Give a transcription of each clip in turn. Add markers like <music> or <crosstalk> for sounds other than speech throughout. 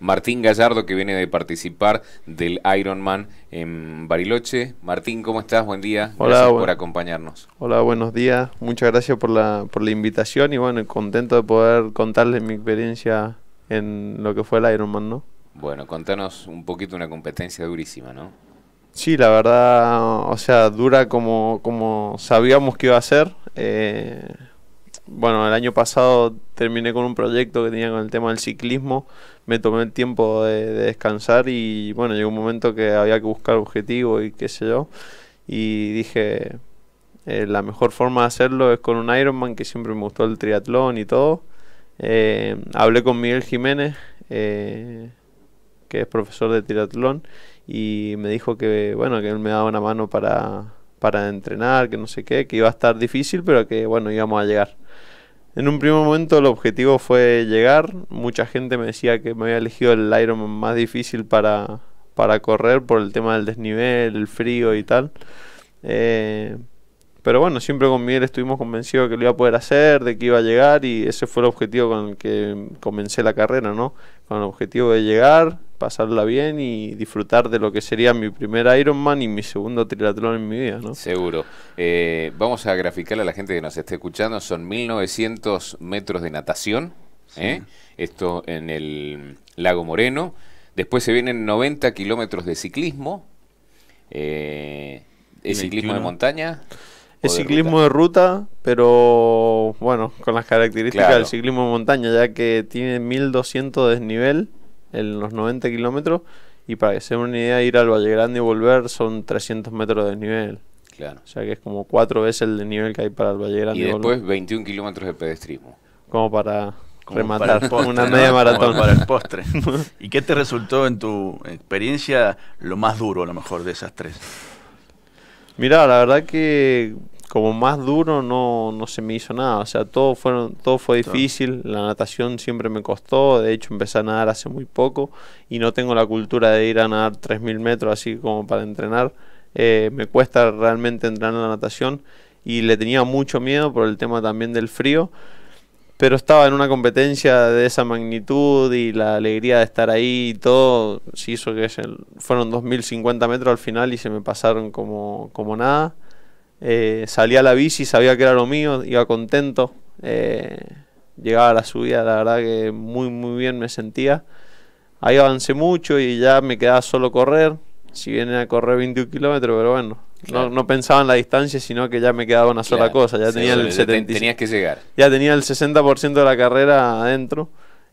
Martín Gallardo, que viene de participar del Ironman en Bariloche. Martín, ¿cómo estás? Buen día. Hola, gracias por acompañarnos. Hola, buenos días. Muchas gracias por la, por la invitación y bueno, contento de poder contarles mi experiencia en lo que fue el Ironman, ¿no? Bueno, contanos un poquito una competencia durísima, ¿no? Sí, la verdad, o sea, dura como, como sabíamos que iba a ser. Eh, bueno, el año pasado terminé con un proyecto que tenía con el tema del ciclismo, me tomé el tiempo de, descansar y bueno, llegó un momento que había que buscar objetivo y qué sé yo, y dije, eh, la mejor forma de hacerlo es con un Ironman, que siempre me gustó el triatlón y todo. Eh, hablé con Miguel Jiménez, eh, que es profesor de triatlón, y me dijo que, bueno, que él me daba una mano para, para entrenar, que no sé qué, que iba a estar difícil, pero que, bueno, íbamos a llegar. En un primer momento el objetivo fue llegar. Mucha gente me decía que me había elegido el Ironman más difícil para, para correr por el tema del desnivel, el frío y tal. Eh, pero bueno, siempre con Miguel estuvimos convencidos que lo iba a poder hacer, de que iba a llegar y ese fue el objetivo con el que comencé la carrera, ¿no? Con el objetivo de llegar, pasarla bien y disfrutar de lo que sería mi primer Ironman y mi segundo triatlón en mi vida, ¿no? Seguro. Eh, vamos a graficarle a la gente que nos esté escuchando. Son 1900 metros de natación. ¿eh? Esto en el Lago Moreno. Después se vienen 90 kilómetros de ciclismo. Eh, ¿Es ciclismo de montaña? Es ciclismo de ruta, pero bueno, con las características del ciclismo de montaña, ya que tiene 1200 de desnivel en los 90 kilómetros. Y para que se den una idea, ir al Valle Grande y volver son 300 metros de desnivel. Claro. O sea que es como cuatro veces el desnivel que hay para el Valle Grande. Y después 21 kilómetros de pedestrismo. Como para rematar una media maratón. para el postre. <laughs> ¿Y qué te resultó en tu experiencia lo más duro, a lo mejor, de esas tres? Mira, la verdad que como más duro no, no se me hizo nada. O sea, todo, fueron, todo fue difícil. La natación siempre me costó. De hecho, empecé a nadar hace muy poco y no tengo la cultura de ir a nadar 3.000 metros así como para entrenar. Eh, me cuesta realmente entrenar la natación y le tenía mucho miedo por el tema también del frío. Pero estaba en una competencia de esa magnitud y la alegría de estar ahí y todo, se hizo que fueron 2.050 metros al final y se me pasaron como, como nada. Eh, salí a la bici, sabía que era lo mío, iba contento. Eh, llegaba a la subida, la verdad que muy, muy bien me sentía. Ahí avancé mucho y ya me quedaba solo correr. Si bien a correr 21 kilómetros, pero bueno, no, pensaba en la distancia, sino que ya me quedaba una sola cosa. Ya tenía el 70, tenías que llegar. Ya tenía el 60% de la carrera adentro.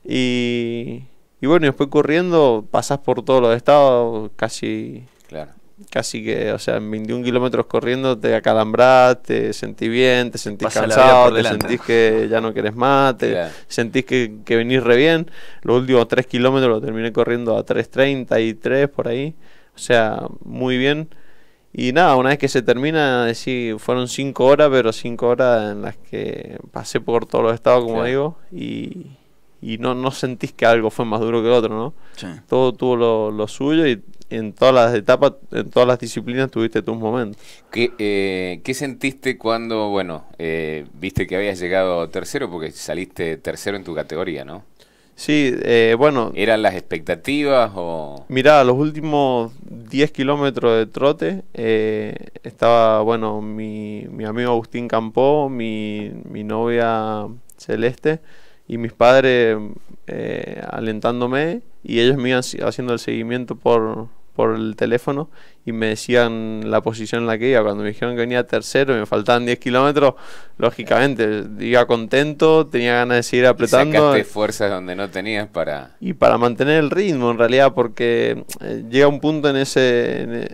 Y, y bueno, después corriendo, pasás por todos los estados, casi. Claro casi que, o sea, en 21 kilómetros corriendo te acalambras, te sentís bien, te sentís cansado, te sentís que ya no querés más, te sentís que, que venís re bien. Los últimos 3 kilómetros lo terminé corriendo a 3.33 por ahí, o sea, muy bien. Y nada, una vez que se termina, decir, fueron 5 horas, pero 5 horas en las que pasé por todos los estados, como digo, y, y no, no sentís que algo fue más duro que otro, ¿no? Todo tuvo lo, lo suyo y en todas las etapas, en todas las disciplinas tuviste tus momentos. ¿Qué, eh, ¿qué sentiste cuando, bueno, eh, viste que habías llegado tercero porque saliste tercero en tu categoría, ¿no? Sí, eh, bueno. ¿Eran las expectativas o...? Mirá, los últimos 10 kilómetros de trote estaba, bueno, mi, mi amigo Agustín Campó, mi, mi novia Celeste y mis padres alentándome y ellos me iban haciendo el seguimiento por, por el teléfono y me decían la posición en la que iba. Cuando me dijeron que venía tercero y me faltaban 10 kilómetros, lógicamente iba contento, tenía ganas de seguir apretando. sacaste fuerzas donde no tenías para... Y para mantener el ritmo en realidad, porque eh, llega un punto en ese,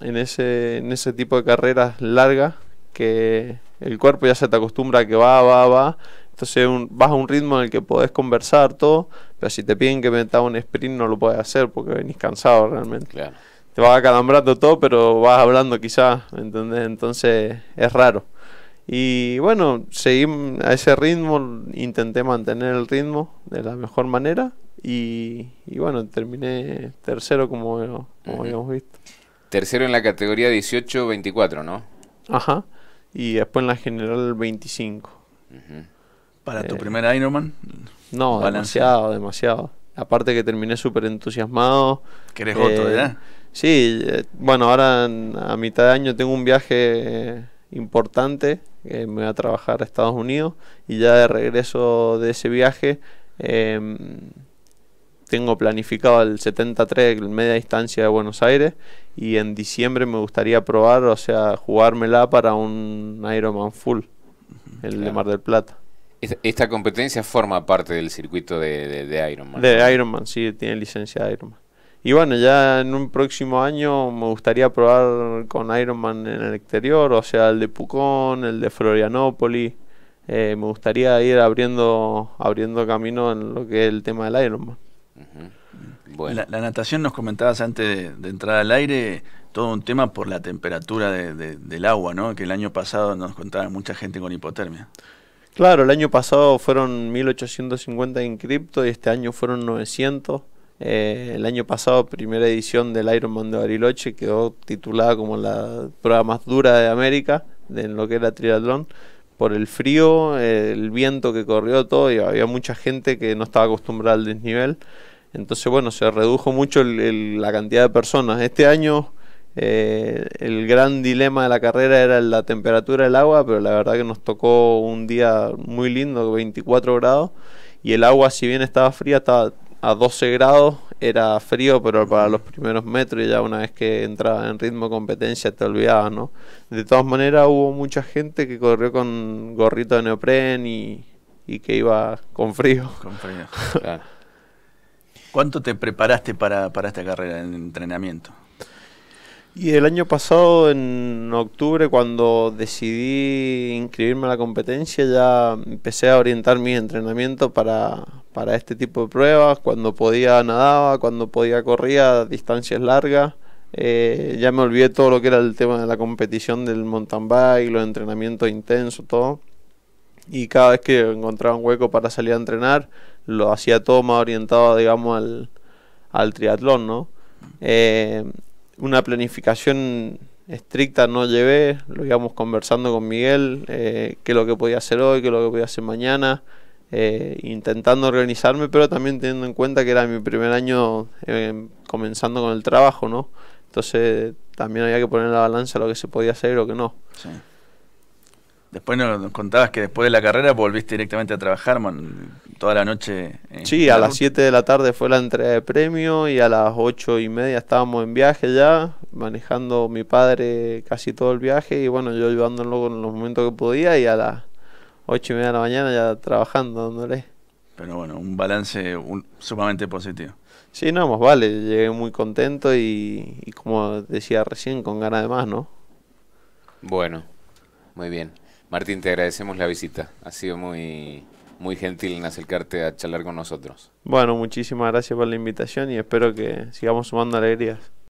en, ese, en ese tipo de carreras largas que el cuerpo ya se te acostumbra a que va, va, va. Entonces vas a un ritmo en el que podés conversar todo, pero si te piden que metas un sprint no lo puedes hacer porque venís cansado realmente. Claro. Te vas acalambrando todo, pero vas hablando quizás, ¿entendés? Entonces es raro. Y bueno, seguí a ese ritmo, intenté mantener el ritmo de la mejor manera y, bueno, terminé tercero como, como habíamos visto. Tercero en la categoría 18-24, ¿no? Ajá, y después en la general 25. ¿Para tu eh, primer Ironman? No, demasiado, demasiado. aparte que terminé súper entusiasmado. ¿Querés otro, eh, Sí, eh, bueno, ahora a mitad de año tengo un viaje importante, me voy a trabajar a Estados Unidos y ya de regreso de ese viaje em, tengo planificado el 73, el media distancia de Buenos Aires y en diciembre me gustaría probar, o sea, jugármela para un Ironman full, el de Mar del Plata. Esta competencia forma parte del circuito de, de Ironman. De Ironman, sí, tiene licencia de Ironman. Y bueno, ya en un próximo año me gustaría probar con Ironman en el exterior, o sea, el de Pucón, el de Florianópolis. Eh, me gustaría ir abriendo, abriendo camino en lo que es el tema del Ironman. la, natación nos comentabas antes de, entrar al aire, todo un tema por la temperatura del agua, ¿no? Que el año pasado nos contaba mucha gente con hipotermia. Claro, el año pasado fueron 1850 en cripto y este año fueron 900. Eh, el año pasado, primera edición del Ironman de Bariloche, quedó titulada como la prueba más dura de América, de lo que era triatlón, por el frío, el viento que corrió todo y había mucha gente que no estaba acostumbrada al desnivel. Entonces, bueno, se redujo mucho la cantidad de personas. Este año eh, el gran dilema de la carrera era la temperatura del agua, pero la verdad que nos tocó un día muy lindo, 24 grados, y el agua, si bien estaba fría, estaba a 12 grados era frío, pero para los primeros metros y ya una vez que entraba en ritmo de competencia te olvidabas, ¿no? De todas maneras hubo mucha gente que corrió con gorrito de neopren y, que iba con frío. Con frío. <laughs> ¿Cuánto te preparaste para, para esta carrera en entrenamiento? Y el año pasado, en octubre, cuando decidí inscribirme a la competencia, ya empecé a orientar mi entrenamiento para, para este tipo de pruebas. Cuando podía nadaba, cuando podía corría distancias largas. Eh, ya me olvidé todo lo que era el tema de la competición del mountain bike, los entrenamientos intensos, todo. Y cada vez que encontraba un hueco para salir a entrenar, lo hacía todo más orientado, digamos, al, al triatlón, ¿no? Eh, una planificación estricta no llevé, lo íbamos conversando con Miguel, eh, qué es lo que podía hacer hoy, qué es lo que podía hacer mañana, eh, intentando organizarme, pero también teniendo en cuenta que era mi primer año eh, comenzando con el trabajo, ¿no? Entonces también había que poner en la balanza lo que se podía hacer y lo que no. Después nos contabas que después de la carrera volviste directamente a trabajar toda la noche. sí, a las 7 de la tarde fue la entrega de premio y a las 8 y media estábamos en viaje ya, manejando mi padre casi todo el viaje y bueno, yo ayudándolo en los momentos que podía y a las 8 y media de la mañana ya trabajando dándole. Pero bueno, un balance sumamente positivo. Sí, no, más vale, llegué muy contento y, y como decía recién, con ganas de más, ¿no? Bueno, muy bien. Martín, te agradecemos la visita. Ha sido muy, muy gentil en acercarte a charlar con nosotros. Bueno, muchísimas gracias por la invitación y espero que sigamos sumando alegrías.